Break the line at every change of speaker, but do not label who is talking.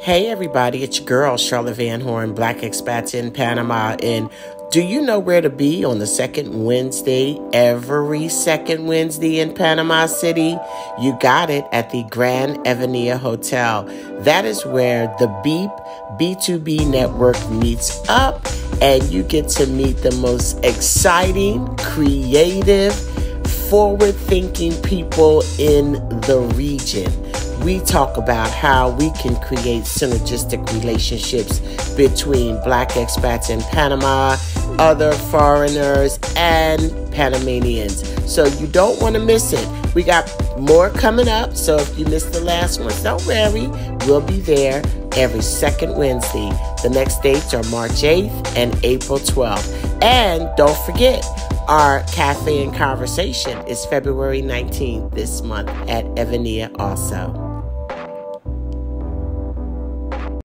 Hey everybody, it's your girl Charlotte Van Horn, Black Expats in Panama. And do you know where to be on the second Wednesday, every second Wednesday in Panama City? You got it at the Gran Evenia Hotel. That is where the BEIP B2B network meets up, and you get to meet the most exciting, creative, forward thinking people in the region we talk about how we can create synergistic relationships between black expats in Panama, other foreigners, and Panamanians. So you don't want to miss it. We got more coming up. So if you missed the last one, don't worry. We'll be there every second Wednesday. The next dates are March 8th and April 12th. And don't forget, our cafe and conversation is February 19th this month at Evenia also.